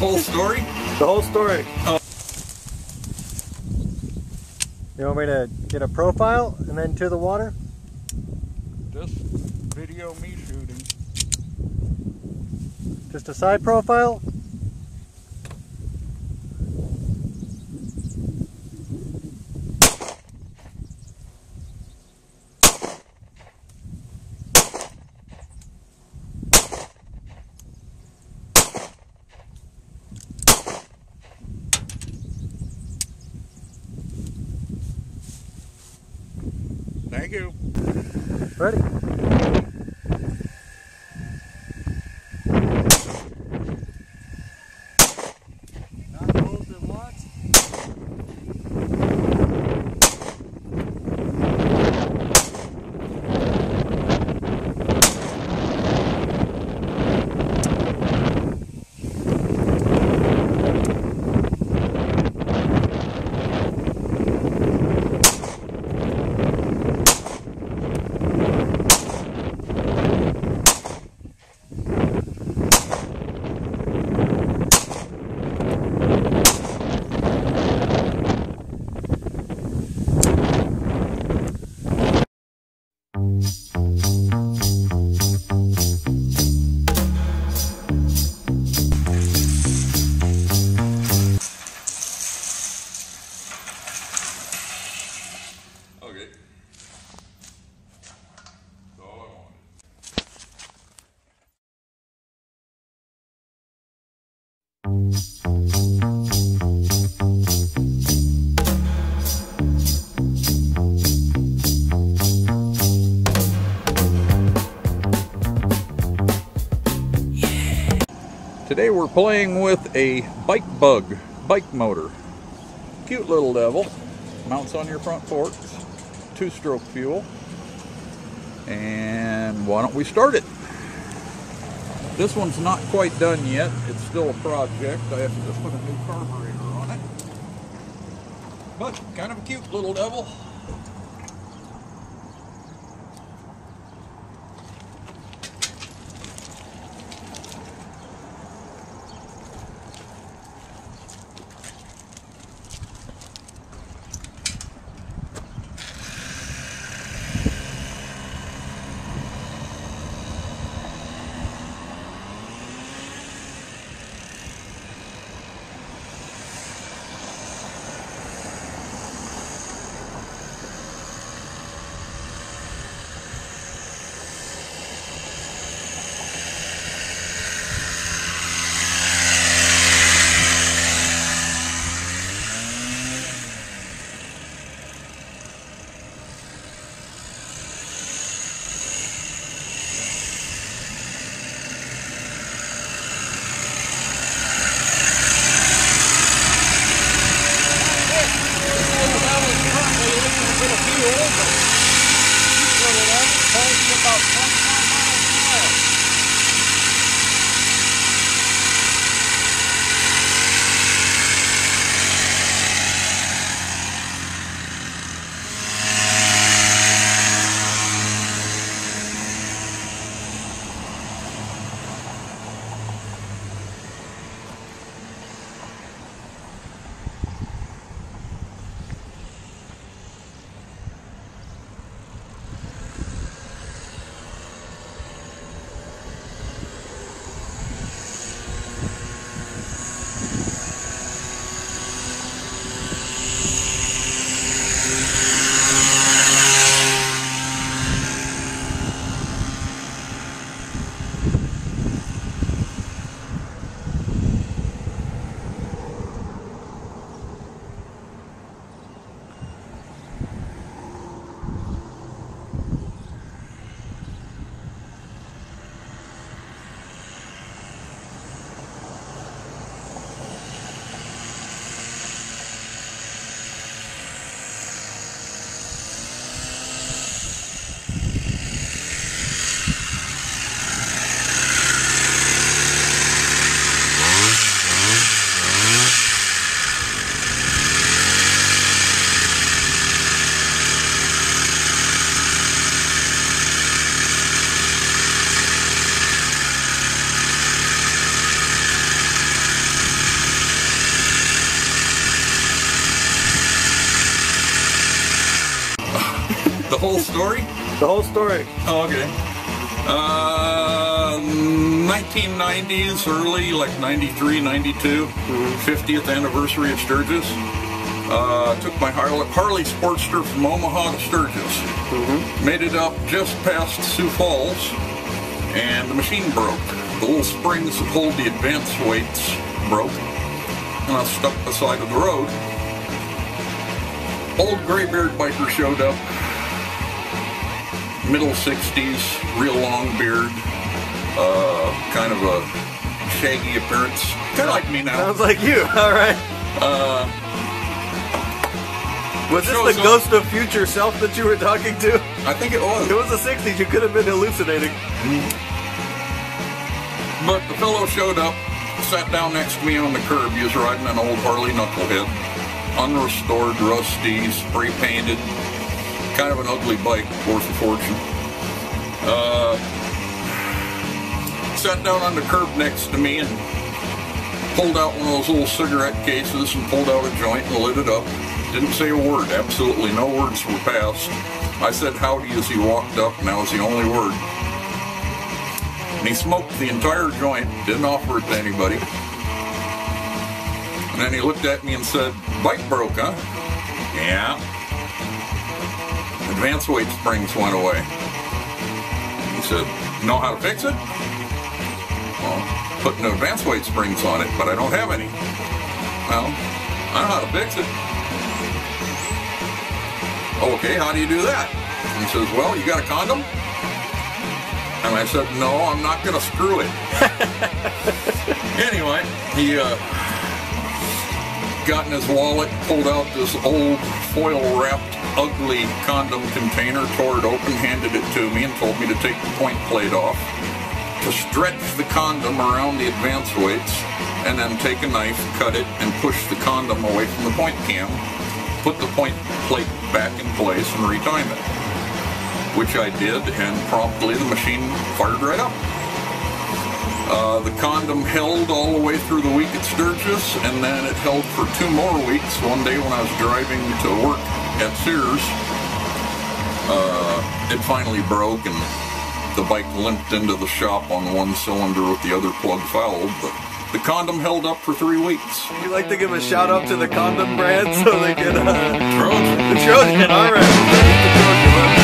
whole story? The whole story. Oh. You want me to get a profile and then to the water? Just video me shooting. Just a side profile? Thank you. Ready? Today we're playing with a bike bug bike motor. Cute little devil. Mounts on your front forks. Two stroke fuel. And why don't we start it? This one's not quite done yet. It's still a project. I have to just put a new carburetor on it. But kind of a cute little devil. Whole story? The whole story. Oh, okay. Uh, 1990s, early, like 93, 92, 50th anniversary of Sturgis. Uh, took my Harley, Harley Sportster from Omaha to Sturgis. Made it up just past Sioux Falls, and the machine broke. The little springs that hold the advance weights broke, and I was stuck beside of the road. Old graybeard biker showed up, middle 60s, real long beard, uh, kind of a shaggy appearance, kind of like me now. Sounds like you. All right. Uh, Was this the ghost of future self that you were talking to? I think it was. It was the 60s. You could have been hallucinating. But the fellow showed up, sat down next to me on the curb. He was riding an old Harley Knucklehead, unrestored, rusty, spray painted, kind of an ugly bike, worth a fortune. Uh, sat down on the curb next to me and pulled out one of those little cigarette cases and pulled out a joint and lit it up. Didn't say a word, absolutely no words were passed. I said howdy as he walked up, and that was the only word. And he smoked the entire joint, didn't offer it to anybody. And then he looked at me and said, Bike broke, huh? Yeah. Advance weight springs went away. He said, you Know how to fix it? Well, putting advance weight springs on it, but I don't have any. Well, I know how to fix it. Okay, how do you do that? He says, Well, you got a condom? And I said, No, I'm not going to screw it. anyway, he uh, got in his wallet, pulled out this old foil wrapped, ugly condom container, tore it open, handed it to me, and told me to take the point plate off, to stretch the condom around the advance weights, and then take a knife, cut it, and push the condom away from the point cam, put the point plate back in place, and retime it which I did, and promptly the machine fired right up. Uh, the condom held all the way through the week at Sturgis, and then it held for two more weeks. One day when I was driving to work at Sears, uh, it finally broke, and the bike limped into the shop on one cylinder with the other plug fouled. But the condom held up for three weeks. You like to give a shout out to the condom brand so they can. Uh, Trojan. the Trojan. All right. The Trojan.